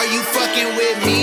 Are you fucking with me?